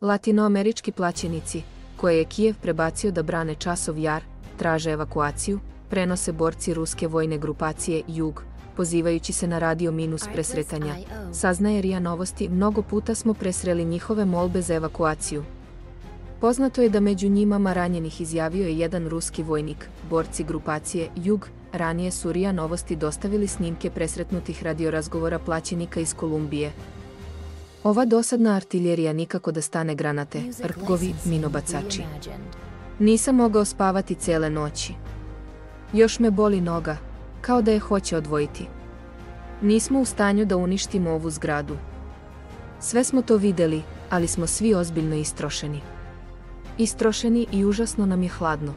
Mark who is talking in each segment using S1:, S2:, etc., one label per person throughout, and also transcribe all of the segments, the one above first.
S1: Latinoamerički plaćenici, koje je Kijev prebacio da brane časov jar, traže evakuaciju, prenose borci ruske vojne grupacije Jug, pozivajući se na radio minus presretanja. Saznaje Rija Novosti, mnogo puta smo presreli njihove molbe za evakuaciju. Poznato je da među njima ranjenih izjavio je jedan ruski vojnik, borci grupacije Jug, ranije su Rija Novosti dostavili snimke presretnutih radiorazgovora plaćenika iz Kolumbije. Ova dosadna artiljerija nikako da stane granate, rpgovi, minobacači. Nisam mogao spavati cele noći. Još me boli noga, kao da je hoće odvojiti. Nismo u stanju da uništimo ovu zgradu. Sve smo to videli, ali smo svi ozbiljno istrošeni. Istrošeni i užasno nam je hladno.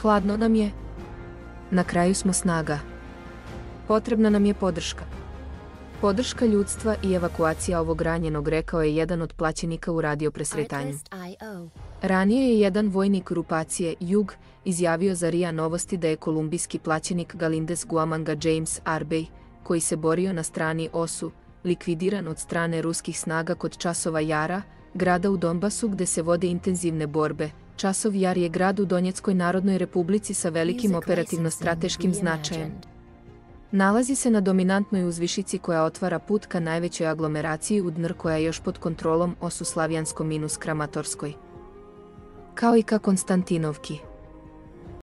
S1: Hladno nam je. Na kraju smo snaga. Potrebna nam je podrška. Podrška ljudstva i evakuacija ovog ranjenog rekao je jedan od plaćenika u radiopresretanju. Ranije je jedan vojnik grupacije Jug izjavio za RIA novosti da je kolumbijski plaćenik Galindes Guamanga James Arbey, koji se borio na strani OSU, likvidiran od strane ruskih snaga kod časova Jara, grada u Donbasu gde se vode intenzivne borbe. Časov Jar je grad u Donjeckoj narodnoj republici sa velikim operativno-strateškim značajem. Nalazi se na dominantnoj uzvišici koja otvara put ka najvećoj aglomeraciji u Dnr koja je još pod kontrolom osu Slavijansko minus Kramatorskoj. Kao i ka Konstantinovki.